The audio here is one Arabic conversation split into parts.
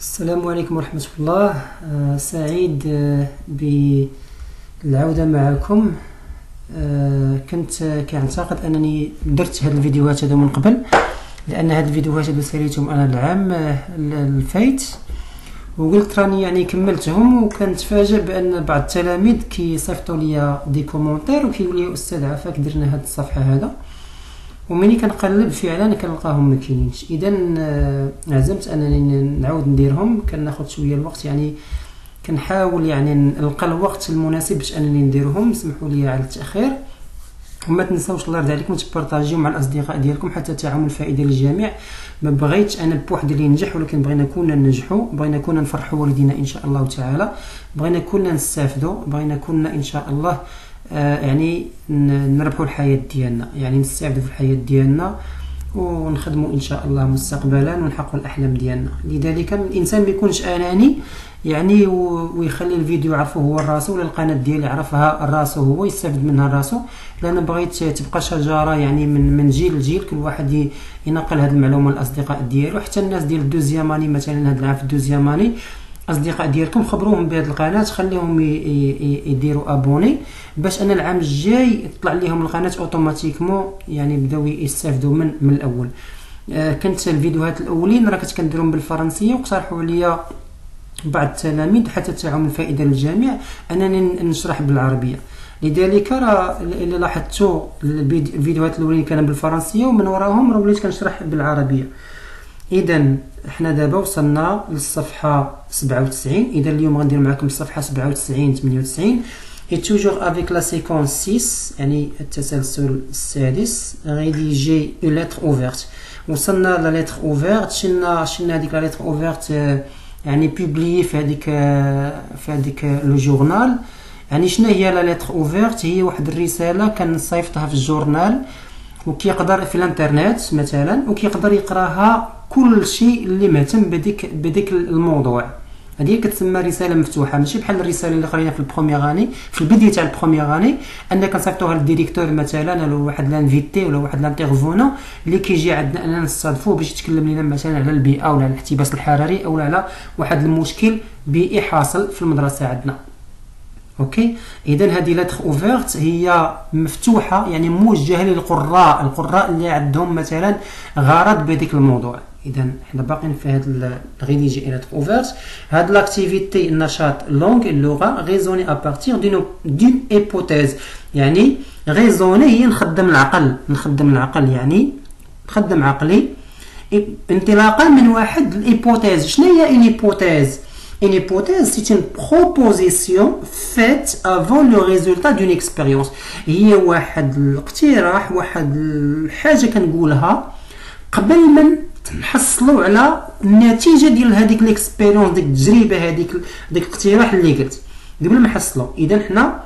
السلام عليكم ورحمة الله. آه، سعيد آه، بالعودة معكم. آه، كنت كنعتقد أنني درت هاد الفيديوهات هادو من قبل لأن هاد الفيديوهات هادو ساليتهم أنا العام الفايت. وقلت راني يعني كملتهم وكنتفاجئ بأن بعض التلاميذ كيصيفطوا لي des commentaires وكيقول لي أستاذ عافاك درنا هاد الصفحة هذا ومني كنقلب فعلا كنلقاهم ما كاينينش. اذا آه، عزمت أنني نعاود نديرهم كناخذ شوية الوقت يعني كنحاول يعني نلقى الوقت المناسب باش أنني نديرهم. سمحوا لي على التأخير. وما تنساوش الله يرضي عليكم تبارطاجيو مع الأصدقاء ديالكم حتى تعم الفائدة للجميع. ما بغيتش أنا بوحدي اللي ننجح ولكن بغينا كلنا ننجحوا. بغينا كلنا نفرحوا والدينا إن شاء الله تعالى. بغينا كلنا نستافدوا. بغينا كلنا إن شاء الله يعني ن- نربحوا الحياة ديالنا. يعني نستافدوا في الحياة ديالنا ونخدموا إن شاء الله مستقبلا ونحققوا الأحلام ديالنا. لذلك الإنسان ما يكونش آناني يعني ويخلي الفيديو يعرفه هو راسه ولا القناة ديالي يعرفها راسه هو يستافد منها راسه لأن بغيت تبقى شجرة يعني من من جيل لجيل كل واحد ينقل هذه المعلومة للاصدقاء ديالو. حتى الناس ديال الدوزيام اني مثلا هاد العام في الدوزيام اني أصدقاء ديالكم خبروهم بهذه القناة خليهم يديروا أبوني. باش أنا العام الجاي يطلع لهم القناة أوتوماتيكمون يعني بداو يستافدوا من من الأول. آه كنت الفيديوهات الأولين راه كنت كنديرهم بالفرنسية واقترحوا عليا بعض التلاميذ حتى تعم الفائدة للجميع. أنني نشرح بالعربية. لذلك راه اللي لاحظتوا الفيديو- الفيديوهات الأولين كانوا بالفرنسية ومن وراهم راه وليت كنشرح بالعربية. اذا إحنا دابا وصلنا للصفحة 97 اذا اليوم غندير معكم الصفحة 97 98 et toujours avec la séquence 6 يعني التسلسل السادس. rédiger une lettre ouverte. وصلنا la lettre ouverte شلنا شلنا هذيك la lettre ouverte يعني publiée في هذيك آه، في هذيك le journal يعني شنو هي la lettre ouverte هي واحد الرسالة كنصيفطها في ال journal. وكيقدر في الانترنت مثلا وكيقدر يقراها كل شيء اللي مهتم بديك بديك الموضوع. هذه كتسمى رسالة مفتوحة. ماشي بحال الرسالة اللي قرينا في ال première année في البداية تاع ال première année أن كنصيفطوها لل directeur مثلا ولا واحد l'invité ولا واحد l'intervenant اللي كيجي عندنا أننا نستضيفوه باش يتكلم لنا مثلا على البيئة ولا على الاحتباس الحراري أو على واحد المشكل بيئي حاصل في المدرسة عندنا. أوكي اذا هذه lettre ouverte هي مفتوحة يعني موجهة للقراء القراء اللي عندهم مثلا غرض بهذيك الموضوع. اذا حنا باقيين في هذا ال rédiger lettre ouverte هاد l'activité النشاط langue اللغة raisonner à partir d'une d'une hypothèse يعني raisonner هي نخدم العقل نخدم العقل. يعني نخدم عقلي. انطلاقا من واحد ال hypothèse شنو هي ان Une hypothèse, c'est une proposition faite avant le résultat d'une expérience. هي واحد الاقتراح واحد الحاجة كنقولها قبل ما نحصلوا على النتيجة ديال هذيك ال expérience ديك التجربة هذيك ديك الاقتراح اللي قلت. قبل ما نحصلوا. إذا حنا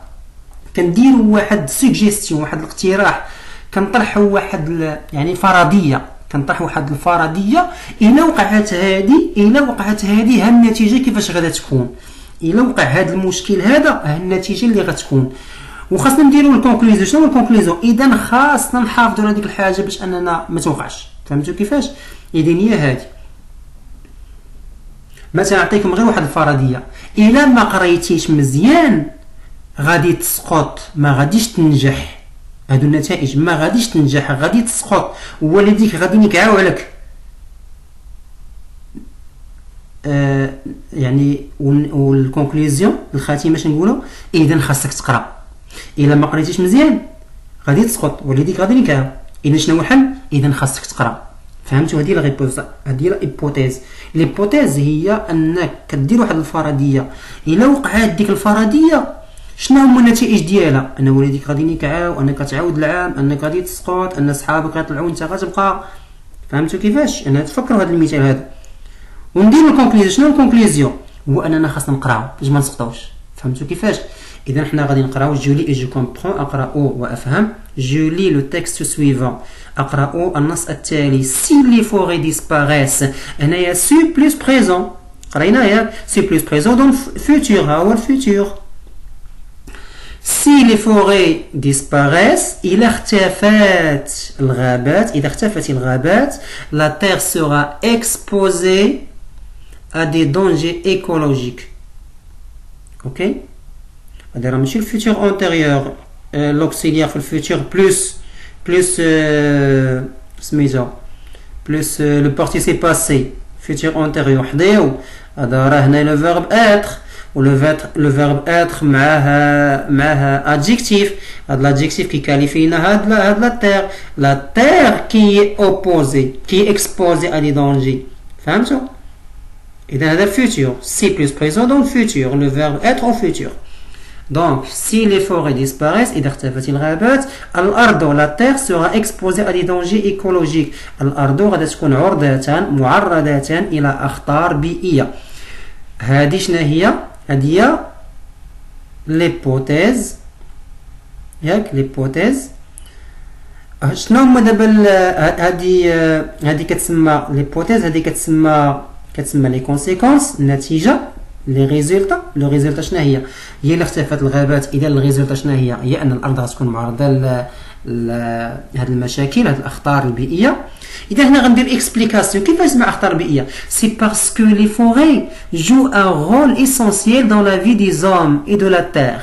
كنديروا واحد سوجيستيون واحد الاقتراح كنطرحوا واحد يعني فرضية. كنطرح واحد الفرضية إلى وقعت هذه إلى وقعت هذه ها النتيجة كيفاش غادا تكون؟ إلى وقع هذا المشكل هذا ها النتيجة اللي غتكون. وخاصنا نديروا la conclusion شنو la conclusion اذا خاصنا نحافظوا على ديك الحاجة باش أننا ما توقعش. فهمتوا كيفاش؟ اذا هي هذه مثلا نعطيكم غير واحد الفرضية. إلا ما قريتيش مزيان غادي تسقط ما غاديش تنجح. هادو النتائج ما غاديش تنجح غادي تسقط. والديك غادي يكعاو عليك آه يعني وال- والكونكلوزيون الخاتمة اش نقولوا اذا خاصك تقرأ. إلا ما قريتيش مزيان غادي تسقط. والديك غادي يكعاو اذا شنو الحل؟ اذا خاصك تقرأ. فهمتوا؟ هذه la réponse هذه la hypothèse l'hypothèse هي أنك كدير واحد الفرضية. إلا وقعت ديك الفرضية شنو هما النتائج ديالها؟ أن وليديك غادي يكعاو أنك تعاود العام أنك غادي تسقط أن صحابك غيطلعوا أنت غتبقى. فهمتوا كيفاش؟ أنا تفكروا هذا المثال هذا. ونديروا la conclusion شنو la conclusion هو أننا خاصنا نقراو باش ما نسقطوش. فهمتوا كيفاش؟ إذا حنا غادي نقراو. je lis et je comprends اقرا وأفهم. je lis le texte suivant اقرا النص التالي. si les forêts disparaissent هنايا si plus présent قرينا ياك si plus présent donc futur ها هو le futur Si les forêts disparaissent, la terre sera exposée à des dangers écologiques. Ok? Le futur antérieur, euh, l'auxiliaire le futur plus, plus, euh, plus euh, le participe passé, futur antérieur. le verbe être Ou le verbe, le verbe être معها معها adjectif هذا l'adjectif qui qualifie هاد la, هاد la terre la terre qui est opposée qui est exposée à des dangers فهمتوا إذا هذا futur si plus présent dans le futur le verbe être au futur donc, si les forêts disparaissent, إذا اختفت الغابات الأرض la terre sera exposée à des dangers écologiques الأرض غادي تكون عرضة معرضة إلى أخطار بيئية هذه شنو هي هي l'hypothèse ياك l'hypothèse شنو هما دابا هذه هذه كتسمى l'hypothèse هذه كتسمى كتسمى les conséquences النتيجة les résultats le résultat شنو هي؟ هي اللي اختفت الغابات. إذا le résultat شنو هي؟ هي أن الأرض غتكون معرضة لهاد المشاكل هاد الأخطار البيئية. إذا هنا غندير explication كيفاش مع أخطار بيئية؟ c'est parce que les forêts jouent un rôle essentiel dans la vie des hommes et de la terre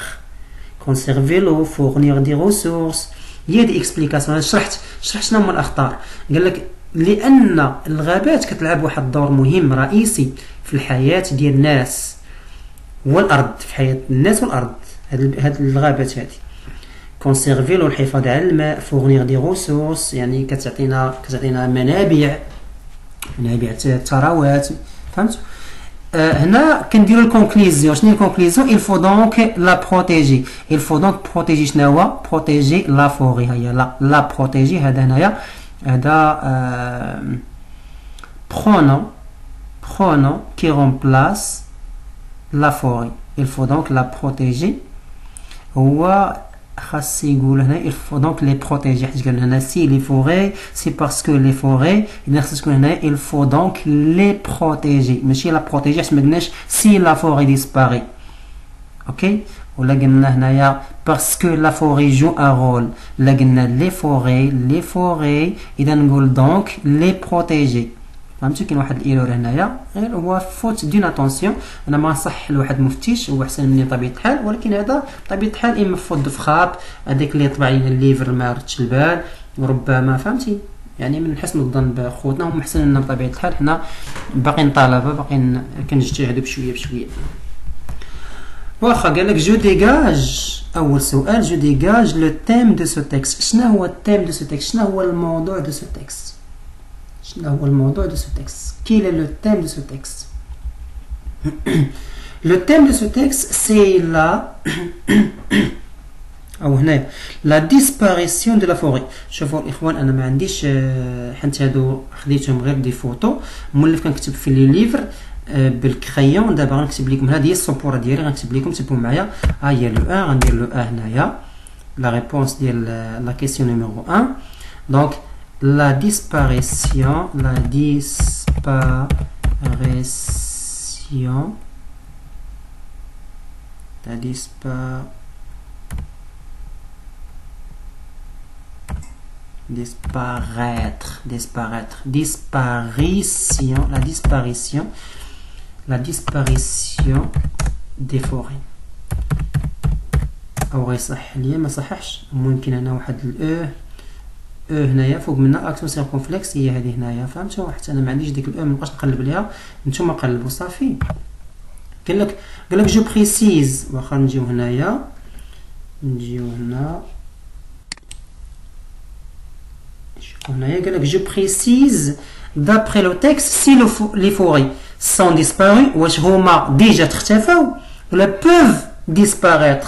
conserver l'eau fournir des ressources هي des explications شرحت شرحت شنو هما الأخطار؟ قال لك لأن الغابات كتلعب واحد الدور مهم رئيسي في الحياة ديال الناس والأرض في حياة الناس والأرض. هاد الغابات هذه conserver الحفاظ على الماء fournir des ressources يعني كتعطينا كتعطينا منابع منابع الثروات فهمت هنا كنديرو الكونكليزيون شنو الكونكليزيون il faut donc la protéger. Il faut donc protéger شنو هو protéger la forêt. هي لا لا protéger هذا هنايا هذا آه pronom pronom qui remplace la forêt. Il faut donc la protéger. هو il faut donc les protéger. si les forêts c'est parce que les forêts il faut donc les protéger. mais si la protéger si la forêt disparaît. Ok parce que la forêt joue un rôle. les forêts les forêts donc les protéger فهمتوا كاين واحد ال erreur هنايا. غير هو faute d'attention أنا ما صح لواحد المفتش هو أحسن مني بطبيعه الحال. ولكن هذا بطبيعه الحال إما faute de frappe هذاك اللي طبع لنا le livre ما ردش البال. وربما فهمتي؟ يعني من حسن الظن بخوتنا هم أحسن لنا بطبيعة الحال. حنا باقيين طلبة باقيين كنجتهدوا بشوية بشوية. واخا قال لك je dégage أول سؤال je dégage le thème de ce texte شنو هو le thème de ce texte شنو هو الموضوع دو سو تيكست de ce texte Quel est le thème de ce texte Le thème de ce texte, c'est la... la disparition de la forêt شوفوا الاخوان انا ما عنديش حنت هادو خديتهم غير دي فوتو مولف كنكتب في لي ليفر بالكريون دابا غنكتب لكم هذه هي السبوره ديالي غنكتب لكم تبعوا معايا ها هي لو 1 غندير لو 1 هنايا لا ريبونس ديال لا كيسيون نيميرو 1 دونك la disparition, la disparition, la disparition, disparaître, disparaître, disparition, la disparition, la disparition des forêts. أو غيصح ليا ما صححش ممكن أنا واحد الأو أو هنايا فوق منها accent circonflexe هي هذه هنايا فهمتوا حتى أنا ما عنديش ديك ال o منبقاش نقلب ليها نتوما قلبوا صافي. قال لك قال لك je précise. واخا نجيو هنايا. نجيو هنا. شوفوا هنايا قال لك je précise. d'après le texte si les forêts. sont disparues واش هما déjà تختفاو ولا peuvent disparaître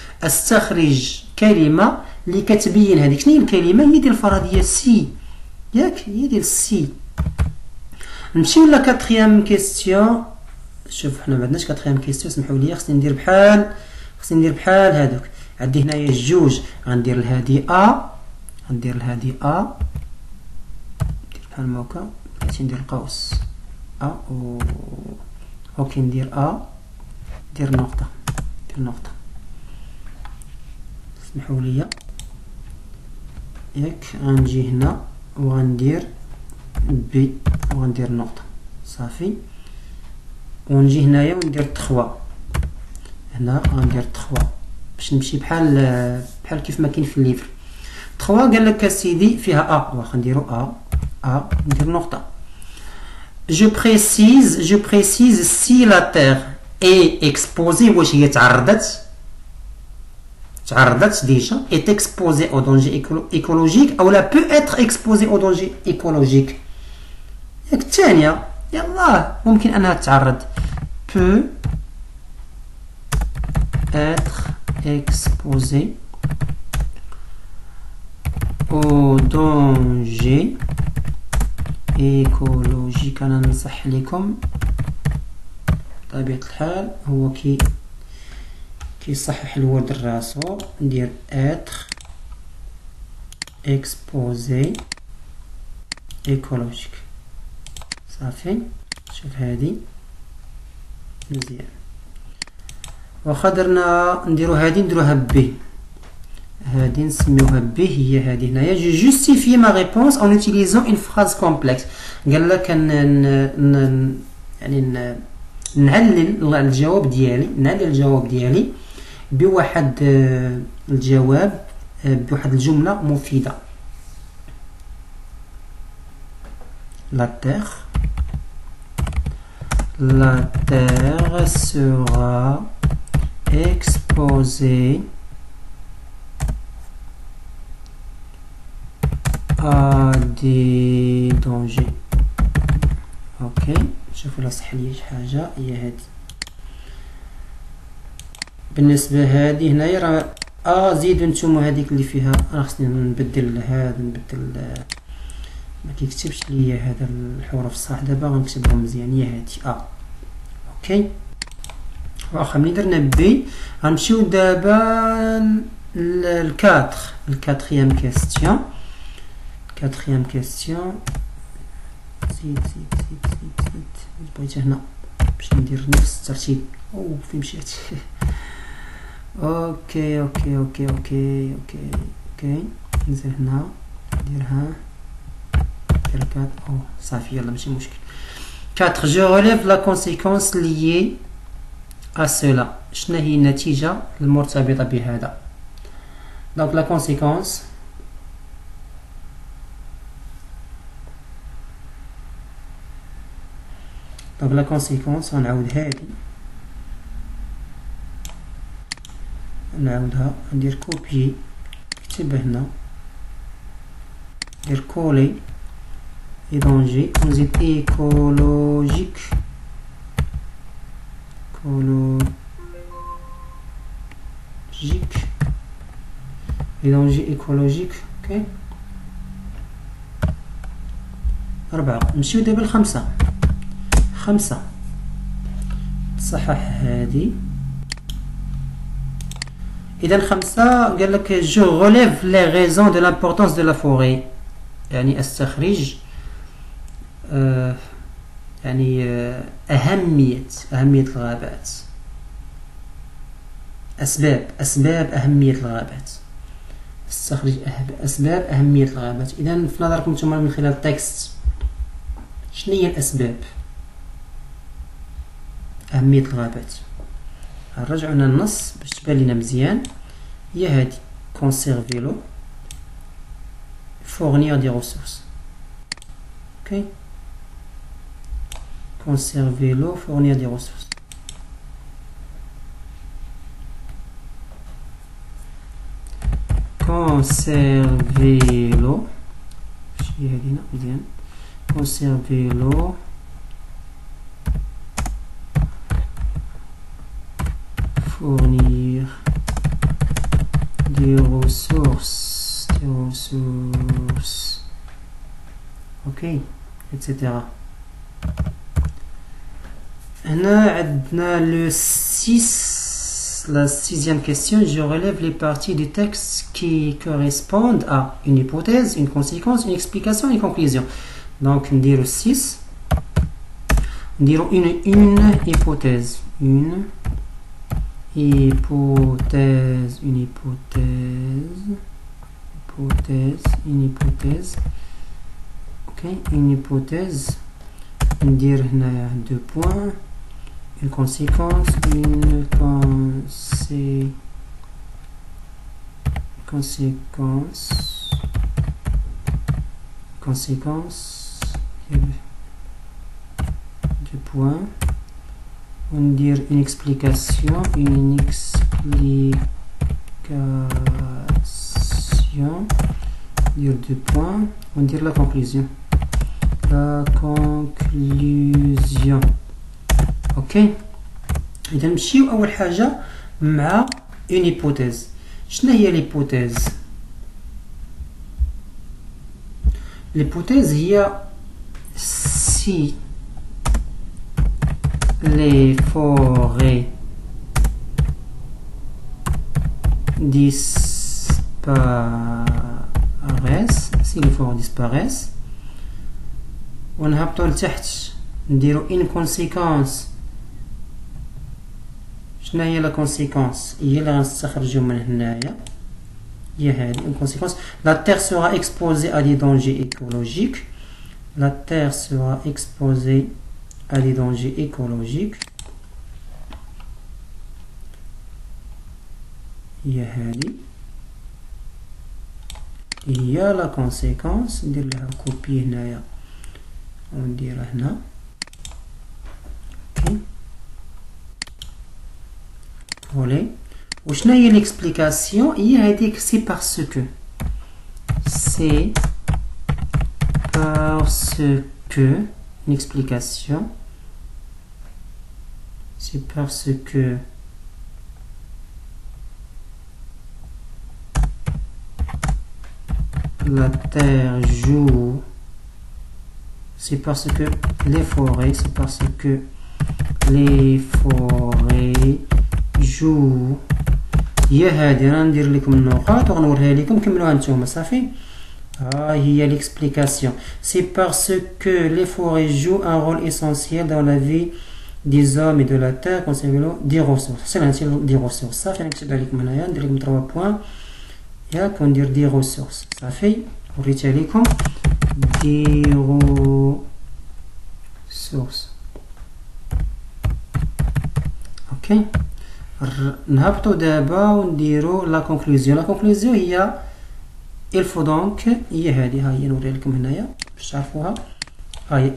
أستخرج كلمة اللي كتبين هذيك شنو هي الكلمة؟ هي ديال الفرضية si ياك؟ هي ديال si نمشيو la quatrième question شوف حنا ما عندناش كاتريام كيستيون سمحوا لي خصني ندير بحال خصني ندير بحال هادوك. عندي هنايا جوج. غندير لهادي ا غندير لهادي ا ندير بحال هكا. بغيتي ندير قوس. ا و OK ندير a ندير نقطة. ندير نقطة. اسمحوا لي. ياك غنجي هنا وغندير b وغندير نقطة. صافي. ونجي هنايا وندير تخوا هنا غندير تخوا باش نمشي بحال بحال كيف ما كاين في ال livre. trois قال لك سيدي فيها a واخا نديرو a a ندير نقطة. je précise je précise si la Terre est exposée واش هي تعرضت تعرضت ديجا est exposée au danger écologique ou la peut être exposée au danger écologique ياك الثانية يلا ممكن انها تعرض peut être exposée au danger écologique انا ننصح لكم بطبيعة الحال هو كي كيصحح ال Word راسو ندير être exposée écologique. صافي. شوف هادي. مزيان. واخا درنا نديرو هادي نديروها b هادي نسميوها b هي هادي هنايا. je justifie ma réponse en utilisant une phrase complexe قال لك يعني نعلل الجواب ديالي. نعلل الجواب ديالي. بواحد الجواب بواحد الجملة مفيدة. La Terre. La Terre sera exposée à des dangers. Ok, لا صح لي شي حاجة هي هادي بالنسبة هذه هنايا راه آه زيدو نتوما هذيك اللي فيها راه خصني نبدل هذا نبدل ما كيكتبش ليا هذا الحروف الصح دابا غنكتبهم مزيان هي هادي آه OK. وأخا ملي درنا b غنمشيو دابا ال quatre ال quatrième question quatrième question زيد زيد زيد زيد زيد بغيتها هنا باش ندير نفس الترتيب. أو فين مشيت؟ OK OK OK OK OK OK نزل هنا. نديرها ندير 4 أو صافي يلا ماشي مشكل. 4 je relève la conséquence liée à cela شنو هي النتيجة المرتبطة بهذا؟ donc la conséquence donc la conséquence غنعاود هادي نعاودها ندير copier نكتب هنا. ندير coller et danger ونزيد écologique. écologique et danger écologique. OK. أربعة. نمشيو دابا لخمسة. خمسة. تصحح هادي. إذا خمسة قال لك je relève les raisons de l'importance de la forêt يعني استخرج آه يعني آه أهمية أهمية الغابات. أسباب أسباب أهمية الغابات. استخرج أسباب أهمية الغابات. إذا في نظركم نتوما من خلال ال texte شنو هي الأسباب؟ أهمية الغابات. نرجعو لنا النص باش تبان لينا مزيان. هي هادي. conserver l'eau fournir des ressources OK conserver l'eau fournir des ressources. Conserver l'eau conserver l'eau fournir des ressources, des ressources, ok, etc. هنا عندنا لو 6 la sixième question je relève les parties du texte qui correspondent à une hypothèse une conséquence une explication une conclusion donc نديرو 6 نديرو une une hypothèse une hypothèse, une hypothèse, hypothèse, une hypothèse, ok, une hypothèse, dire deux points, une conséquence, une consé conséquence, conséquence, deux points, dire une explication une explication dire deux points on dire la conclusion la conclusion اوكي اذا نمشيو اول حاجه مع اون هيبوتيز شنو هي ليبوتيز ليبوتيز هي سي لي فوري disparaissent si les forêts disparaissent ونهبطوا لتحت نديرو ان كونسيكونس شنو هي لا كونسيكونس هي اللي غنستخرجو من هنايا هي هادي اون كونسيكونس لا تير سورا اكسبوزي ا دي دونجي ايكولوجيك لا تير سورا اكسبوزي ا دي دونجي ايكولوجيك هي هادي هي لا كونسيكونس ندير لها كوبي هنايا ونديرها هنا اوكي فولي وشنو هي ليكسبليكاسيون هي هذيك سي باسكو سي باسكو une explication c'est parce que la terre joue c'est parce que les forêts c'est parce que les forêts جو هي هادي راه ندير لكم النقاط وغنوريها لكم كملوها نتوما صافي ها هي ليكسبليكاسيون سي باسكو لي فوري جو ان رول اسونسيال دون لا في دي زوم اي دو لا تير كونسيرفيلو دي ريسورس خصنا نسير دي ريسورس صافي نكتبها لكم هنايا ندير لكم 3 بوان ياك وندير دي ريسورس صافي وريتها لكم دي ريسورس اوكي نهبطو دابا ونديرو لا كونكلوزيون لا كونكلوزيون هي il faut donc هي هادي ها هي نوريها لكم هنايا باش تعرفوها ها هي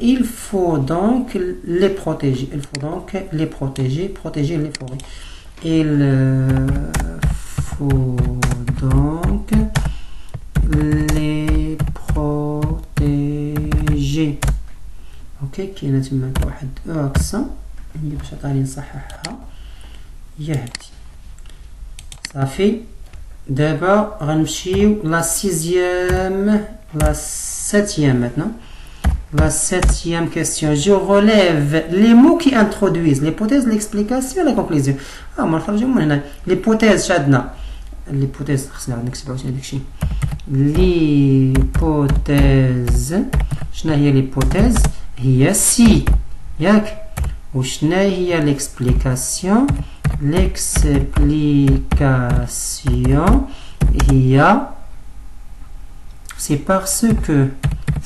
il faut donc les protéger il faut donc les protéger protéger les forêts il faut donc les protéger اوكي كاينه تماك واحد اكسا هي باش عطاني نصححها هي هادي صافي دابا غنمشيو لا سيزيام لا سيتيام ماتنا La septième question. Je relève les mots qui introduisent l'hypothèse, l'explication, la conclusion. Ah, ما نخرجوا من هنا. L'hypothèse شادنا. L'hypothèse خصنا نكتبها واش هذاك الشيء. L'hypothèse شنو هي l'hypothèse؟ هي سي ياك وشنو هي l'explication؟ l'explication هي c'est parce que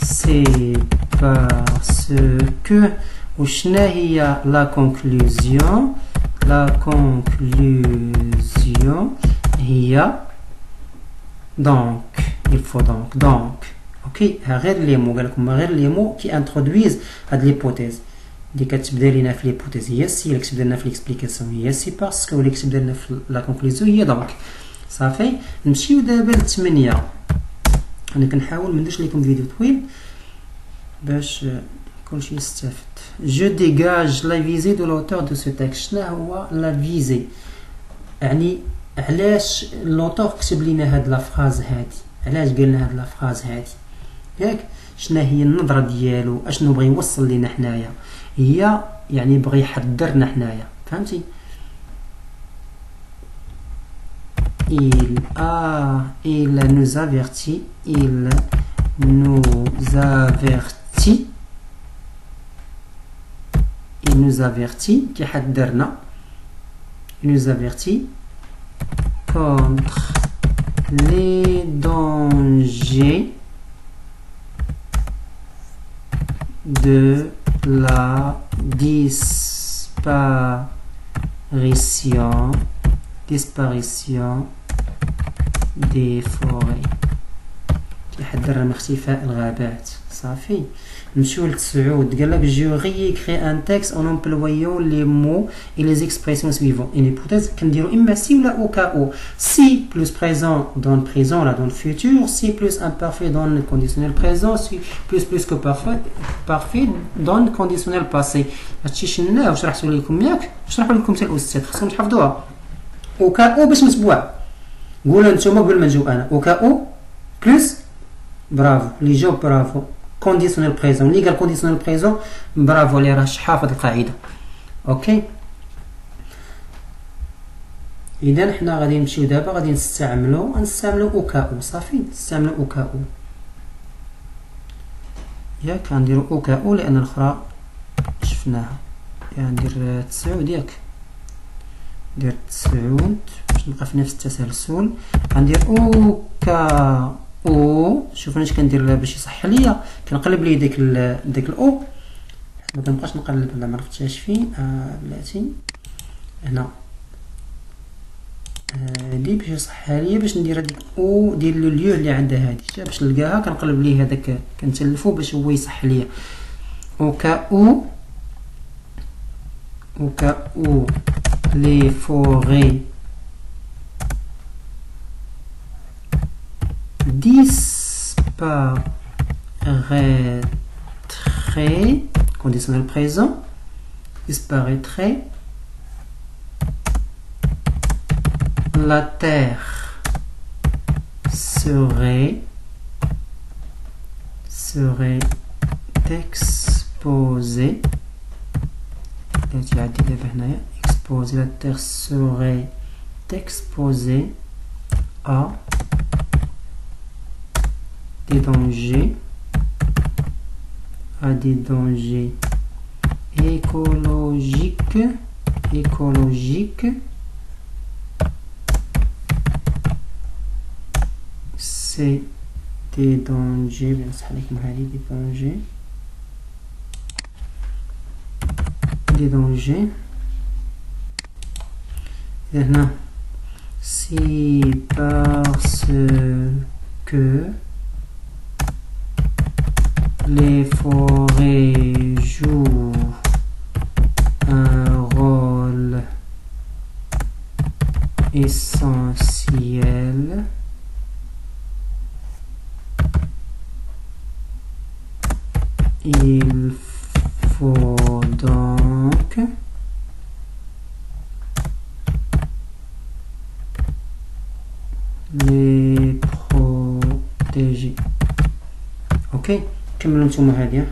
c'est parce que وشنا هي la conclusion la conclusion هي donc il faut donc donc ok غير لي مو قال لكم غير لي مو كي انترودويز هاد ليبوتيز اللي كتبدا لينا في ليبوتيز هي سي اللي كتبدا لنا في ليكسبليكاسيون هي سي باسكو اللي كتبدا لنا في لا كونكلوزيون هي دونك صافي نمشيو دابا للثمانية أنا كنحاول منديرش لكم فيديو طويل باش كلشي يستافد. je dégage la visée de l'auteur de ce texte شنو هو la visée يعني علاش l'auteur كتب لينا هاد la phrase هادي؟ علاش قال لنا هاد la phrase هادي؟ ياك؟ شنو هي النظرة ديالو؟ أشنو بغى يوصل لينا حنايا؟ هي يعني بغى يحذرنا حنايا. فهمتي؟ il a, il nous avertit, il nous avertit, il nous avertit, qui il nous avertit contre les dangers de la disparition disparition des forêts كيحذرنا من اختفاء الغابات صافي نمشيو لتسعود قال لك جو غي ان تكست اون امبلويون لي مو اي لي زيكسبرسيون سويفون ان هيبوتيز كنديرو اما سي ولا او كا او سي بلوس بريزون دون بريزون لا دون فيوتور سي بلوس امبارفي دون كونديسيونيل بريزون سي بلوس بلوس كو بارفي بارفي دون كونديسيونيل باسي هادشي شناه وشرحتو لكم ياك شرحو لكم حتى الاستاذ خصكم تحفظوها او كا او باش متبوع قولوا نتوما قبل ما نجاوب أنا au cas où plus bravo اللي جاوب bravo conditionnel présent اللي قال conditionnel présent bravo اللي راه حافظ القاعده OK اذا حنا غادي نمشيو دابا غادي نستعملو غنستعملو au cas où صافي نستعملو au cas où ياك غنديرو au cas où لأن الاخرى شفناها غندير تسعود ياك ندير تسعود باش نبقى في نفس التسلسل. غندير au cas où. شوف أنا اش كندير باش يصح ليا. كنقلب لي ديك ديك ال où ما كنبقاش نقلب لا ما عرفتش فين. آه بلاتي هنا. هادي باش يصحها ليا؟ باش ندير هاديك où ديال le lieu اللي عندها هادي. باش نلقاها كنقلب ليه هذاك كنتلفو باش هو يصح ليا. au cas où. أو كا أو. لي فوري. Disparaîtrait, conditionnel présent, disparaîtrait, la terre serait, serait exposée, exposée, la terre serait exposée à des dangers à des dangers écologiques écologiques. C'est des dangers des dangers. Des dangers. Maintenant si parce que les forêts jouent un rôle essentiel نتوما هادي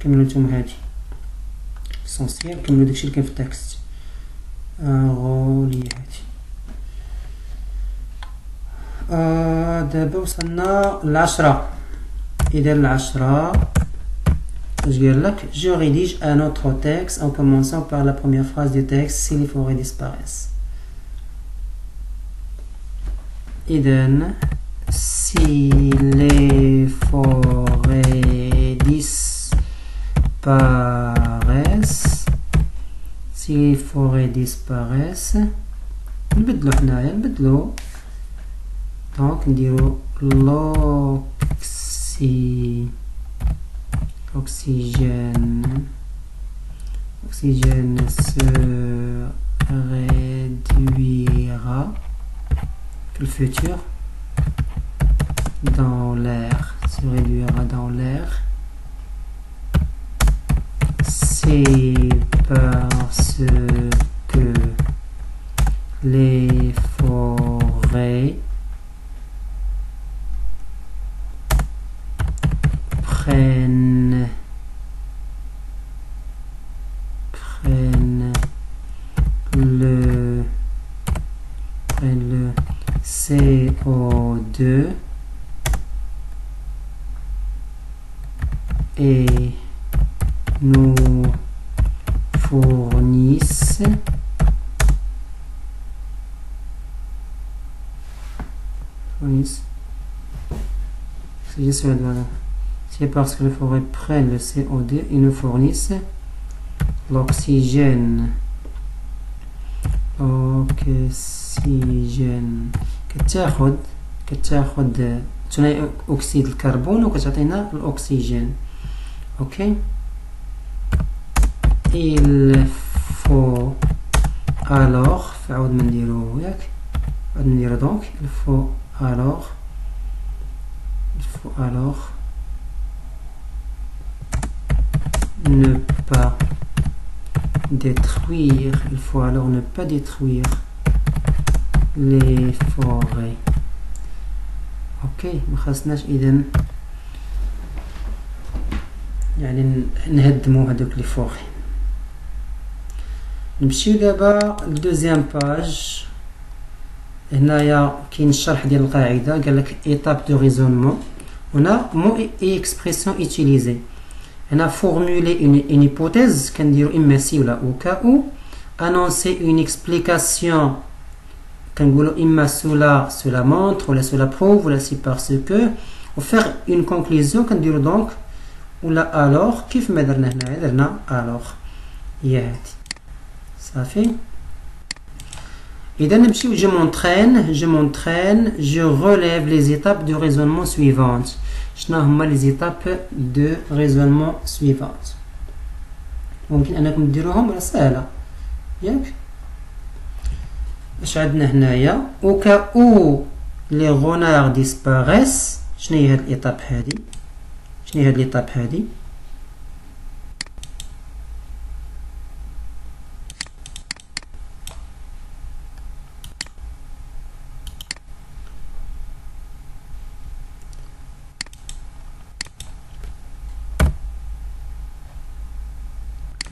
كملوا نتوما هادي. اسونسيال كملوا داكشي اللي كاين في التكست غولي هادي آه دابا وصلنا لعشرة اذا العشرة اش قال لك جو rédige un autre texte en commençant par la première phrase du texte si les forêts disparaissent. اذا les forêts disparaissent si les forêts disparaissent نبدلو حنايا نبدلو دونك نديرو l'oxy oxygène oxygène se réduira في الفوتور dans l'air. Se réduira dans l'air. C'est parce que les forêts prennent prennent le prennent le CO2 et nous fournissent fournissent c'est parce que les forêts prennent le CO2 et nous fournissent l'oxygène oxygène كتاخد كتاخد ثاني اكسيد الكربون وكتعطينا الاكسجين اوكي il faut alors فعاود ما نديرو ياك عاود نديرو دونك il faut alors il faut alors ne pas détruire il faut alors ne pas détruire les forêts اوكي ما خاصناش اذا يعني نهدمو هذوك لي فوري نمشيو دابا لدوزيام باج هنايا كاين الشرح ديال القاعده قال لك ايتاب دو ريزونمون هنا مو اي اكسبريسيون utiliser هنا فورمولي اون une hypothèse كنديرو اما سي ولا او كا او annoncer une explication كنقولوا اما سولا سولا مونتر ولا سولا بروف ولا سي باسكو وفيغ اون كونكلوزيون كنديرو دونك ولا الوغ كيف ما درنا هنايا درنا alors هي هادي صافي اذا نمشيو je montrerai je montrerai je relève les étapes de raisonnement suivantes شنو هما les étapes de raisonnement suivantes ممكن انكم ديروهم راه سهله ياك اش عندنا هنايا أو كا أو لي غونار ديسباريس شنو هي هاد الايطاب هادي شنو هاد الايطاب هادي؟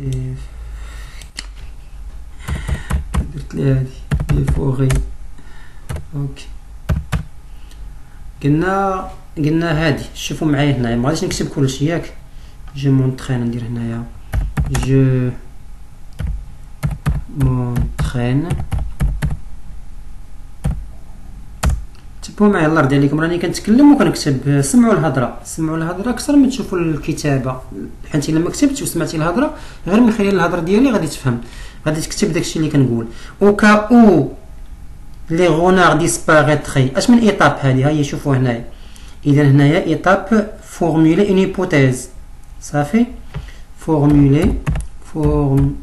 هادي les vrais OK قلنا قلنا هادي شوفوا معايا هنايا ما غاديش نكتب كلشي ياك. je montrerai ندير هنايا. je montrerai تبعوا معايا الله يرضي عليكم. راني كنتكلم وكنكتب. سمعوا الهضرة. سمعوا الهضرة أكثر من تشوفوا الكتابة. حيت إلا ما كتبتش وسمعتي الهضرة غير من خلال الهضرة ديالي غادي تفهم. غادي تكتب داكشي اللي كنقول. أو كا أو لي غونار ديسباريتري أش من إيطاب هذه ها هي شوفوا هنايا. اذا هنايا ايطاب فورمولي اون هيبوتيز صافي فورمولي فورم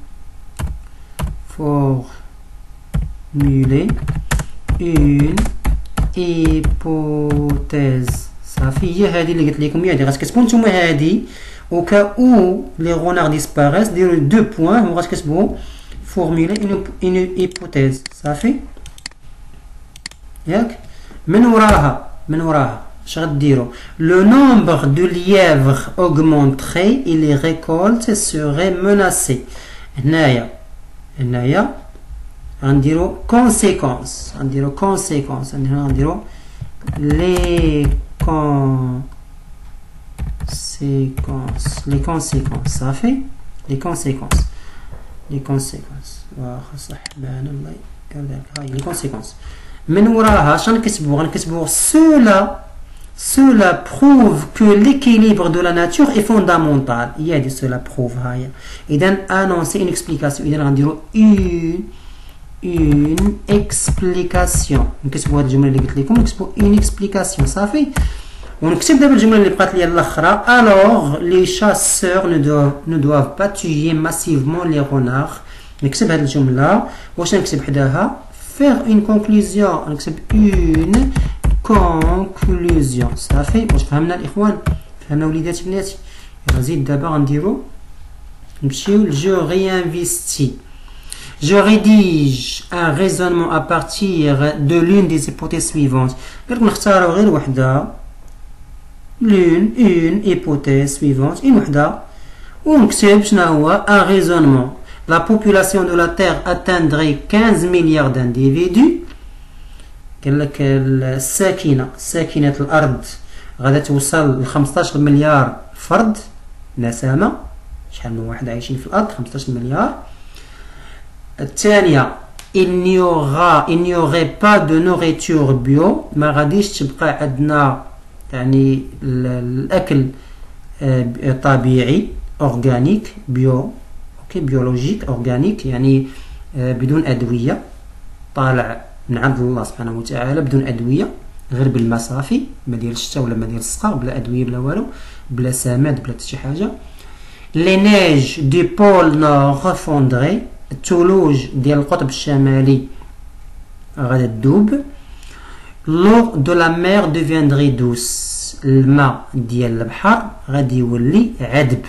فورمولي اون ايبوتيز صافي هي هذه اللي قلت لكم هي هذه غتكتبوا نتوما هذه وكا او لي غونار ديسباريس ديروا دو بوين وغتكتبوا formuler une, une hypothèse صافي ياك من وراها من وراها اش غديروا لو نومبر دو لييفر augmenterait et les récoltes seraient menacées هنايا هنايا غنديرو كونسيكونس غنديرو كونسيكونس هنا غنديرو لي كونسيكونس لي كونسيكونس صافي لي كونسيكونس لي كونسيكونس واخا صح بان الله يرضي هاي لي كونسيكونس من وراها شنو غنكتبو غنكتبو سولا cela prouve que l'équilibre de la nature est fondamental. Il y a dit cela prouve. Hein, Et d'un annoncer une explication. Il a dit une, une explication. Qu'est-ce Une explication. Ça fait. On accepte Alors, les chasseurs ne doivent, pas tuer massivement les renards. Faire une conclusion. On accepte une conclusion صافي واش فهمنا الاخوان فهمنا وليداتي بناتي يلا زيد دابا غنديرو نمشيو لجو réinvesti Je rédige un raisonnement à partir de l'une des hypothèses suivantes. قلت نختاروا غير وحده l'une une hypothèse suivante une وحده ونكتب شنو هو un raisonnement la population de la terre atteindrait 15 milliards d'individus قال لك الساكنة ساكنة الأرض غادا توصل ل 15 مليار فرد نسمة. شحال من واحد عايشين في الأرض؟ 15 مليار. الثانية il n'y aura il n'y aurait pas de nourriture bio ما غاديش تبقى عندنا يعني الأكل طبيعي organique bio OK بيولوجيك organique يعني بدون أدوية. طالع من عند الله سبحانه وتعالى بدون أدوية غير بالماء صافي ما ديال الشتا ولا ما ديال السقا بلا أدوية بلا والو بلا سماد بلا حتى شي حاجة. les neiges des pôles nord fondraient الثلوج ديال القطب الشمالي غادا تذوب l'eau de la mer deviendrait douce الماء ديال البحر غادي يولي عذب.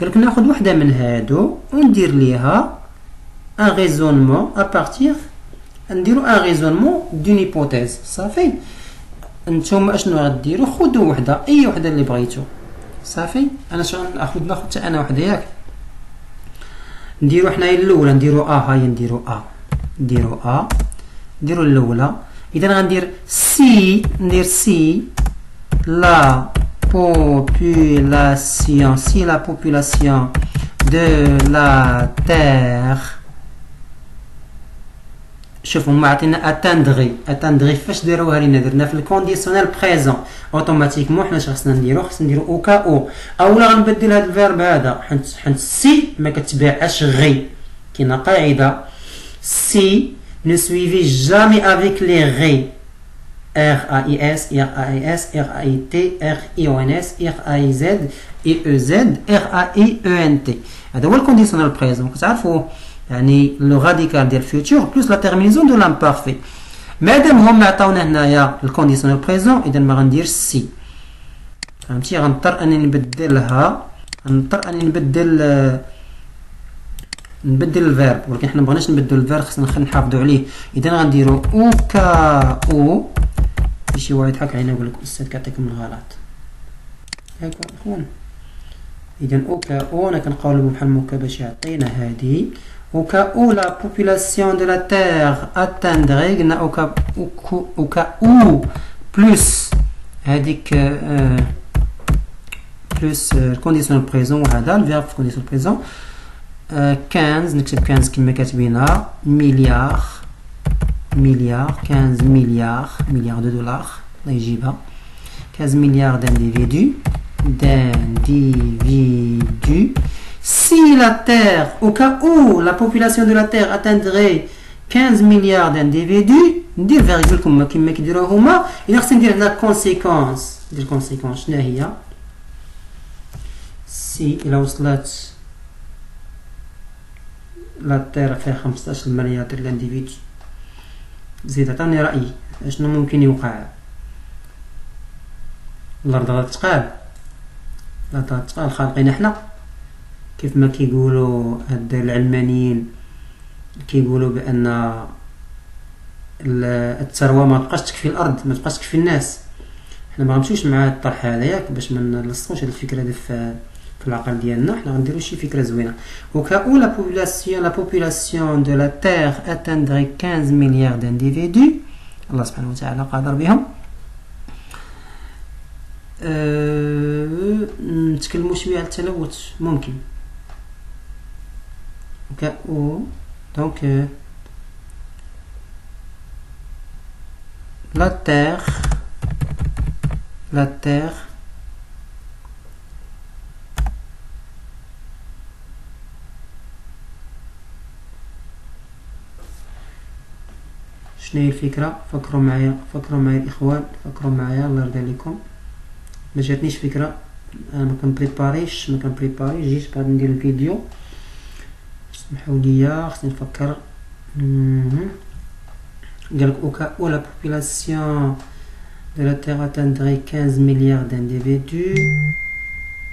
قالك ناخذ وحدة من هادو وندير ليها un raisonnement à partir نديرو un raisonnement d'une hypothèse. صافي. نتوما اشنو غديروا خذوا وحده اي وحده اللي بغيتو. صافي. أنا شغل ناخذ ناخذ أنا وحده ياك. نديرو حنايا الاولى نديرو A هاي نديرو A. نديرو A. نديرو الاولى. إذا غندير si ندير si la population. Si la population de la terre. شوفوا ما عطينا atteindrait atteindrait فاش داروها لينا درنا في ال conditionnel présent automatiquement حنا خصنا نديرو خصنا نديرو au cas où أولا غنبدل هذا ال verbe هذا. حيت حيت si ما كتبعش rais. كاينة قاعدة. si ne suivez jamais avec les rais. R-A-I-S, R-A-I-S, R-A-I-T, R-I-O-N-S, R-A-I-Z, E-E-Z, R-A-I-E-N-T هذا هو ال conditionnel présent كتعرفوا يعني le radical ديال futur plus la terminaison de l'imparfait مادام هما عطاونا هنايا ال conditionnel présent اذا ما غنديرش si فهمتي غنضطر انني نبدلها غنضطر انني نبدل نبدل ال verbe ولكن حنا مبغيناش نبدل ال verbe خصنا نحافظوا عليه. اذا غنديرو au cas où شي واحد يضحك علينا يقول لك الاستاذ كيعطيكم الغلط. ياك اخوان اذا أو كا أو أنا كنقولبو بحال مكا باش يعطينا هادي. au cas où la population de la Terre atteindrait au cas, au, au cas où plus هذيك plus الكونديسيون بريزون وهذا الفيرب في الكونديسيون بريزون 15 نكتب 15 كما كاتبينها مليار مليار 15 مليار مليار دو دولار الله يجيبها 15 مليار d'individus d'individus Si la Terre, au cas où la population de la Terre atteindrait 15 milliards d'individus, ندير فيرغول كما كما كيديروها هما الا خصني ندير هنا كونسيكونس ندير كونسيكونس شنو هي سي الا وصلت لا تير فيها 15 مليار ديال الانديفيدو زيد عطاني رأي اشنو ممكن يوقع الارض غتقال الارض غتقال خالقين حنا كيف ما كيقولوا هاد العلمانيين كيقولوا بأن الثروة ما تبقاش تكفي الأرض ما تبقاش تكفي الناس. حنا ما غنمشيوش مع الطرح هذا ياك باش ما نلصقوش هاد الفكرة هذه في العقل ديالنا. حنا غنديرو شي فكرة زوينة. au cas où la population la population de la terre atteindrait 15 milliards d'individus الله سبحانه وتعالى قادر بهم. أه شوية على التلوث. ممكن. Où donc euh, la terre la terre شنو هي الفكرة؟ فكروا معايا. فكروا معايا الإخوان. فكروا معايا الله يرضي عليكم. ما جاتنيش فكرة. أنا ما كنبريباريش ما كنبريباريش جيت بعد ندير الفيديو. اسمحوا لي خصني نفكر قالك au cas où la population de la Terre atteindrait 15 milliards d'individus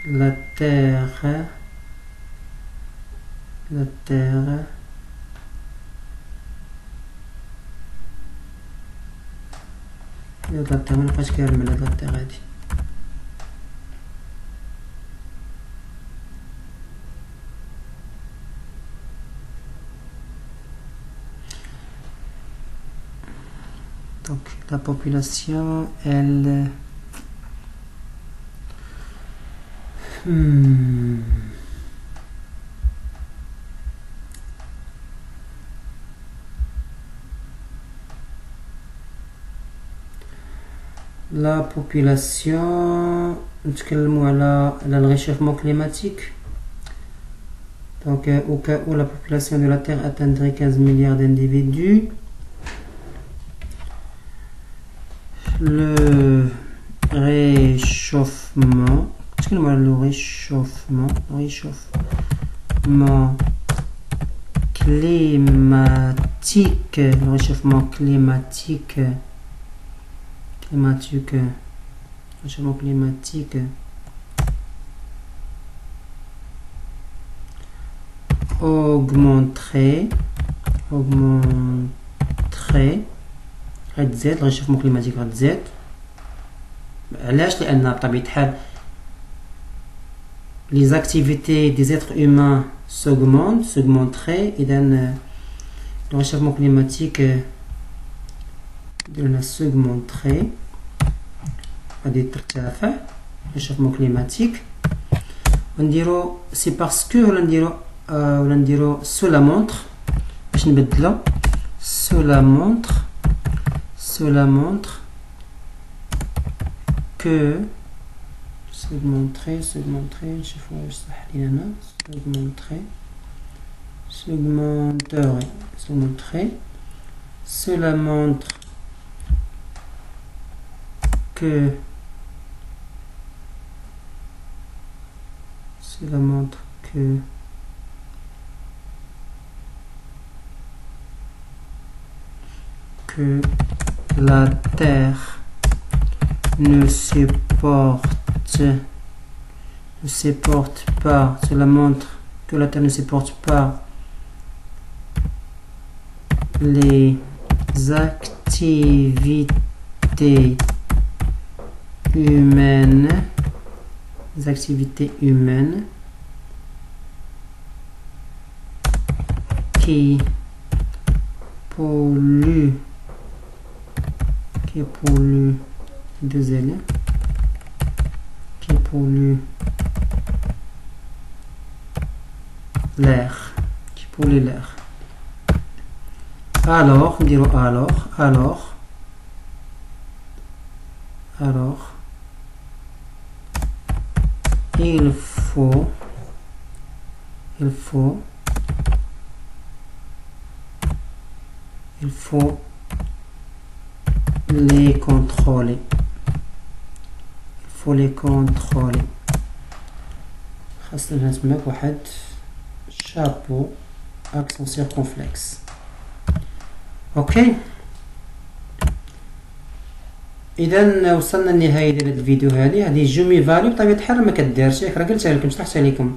la Terre la Terre la Terre ما نبقاش كامل هاد لا Terre هادي Hmm, la population, elle... La population, le réchauffement climatique. Donc, euh, au cas où la population de la Terre atteindrait 15 milliards d'individus, le réchauffement, le réchauffement, réchauffement climatique, le réchauffement climatique, climatique, réchauffement climatique. augmenterait augmenterait غتزاد الريشوفمون كليماتيك غتزاد علاش لان بطبيعه الحال لي زاكتيفيتي دي زيتر هومان سوغمونت سوغمونتري اذا لو ريشوفمون كليماتيك نديرو هنا سوغمونتري غادي ترتفع ريشوفمون كليماتيك ونديرو سي باسكو ولا نديرو euh, ولا نديرو سو لا مونطر باش نبدلو سو لا مونطر Cela montre. Que c'est de montrer, c'est de montrer, je vais montrer, segmenterai, segmenterai. Cela montre. Que cela montre que que la Terre ne supporte, ne supporte pas, cela montre que la Terre ne supporte pas les activités humaines, les activités humaines qui polluent qui est pour le 2L, hein, qui est pour le l'air, qui est pour le l'air. Alors, dire alors, alors, alors, il faut, il faut, il faut les contrôler. Il faut les contrôler. خاصة نسميك واحد شابو اكسون سيركونفلكس OK اذا وصلنا لنهاية ديال هذا الفيديو هذه. هذه je m'évalue. بطبيعه الحال ما كديرش. راه قلتها لكم شرحتها لكم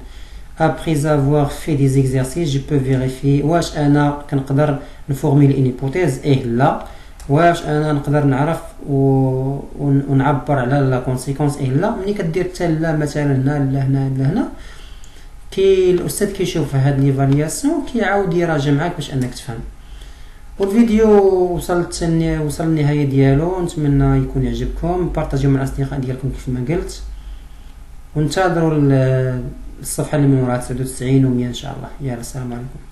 après avoir fait des exercices je peux vérifier واش أنا كنقدر نformuler une hypothèse إيه لا. واش أنا نقدر نعرف و... ونعبر على la conséquence الا ملي كدير حتى لا مثلا هنا لا هنا لا هنا كي الأستاذ كيشوف هاد l'évaluation كيعاود يراجع معاك باش انك تفهم. والفيديو وصلت وصل النهاية ديالو. نتمنى يكون يعجبكم. بارطاجيو مع الأصدقاء ديالكم كيف ما قلت. وانتظروا الصفحة اللي من وراء 99 و100 إن شاء الله. يلا السلام عليكم.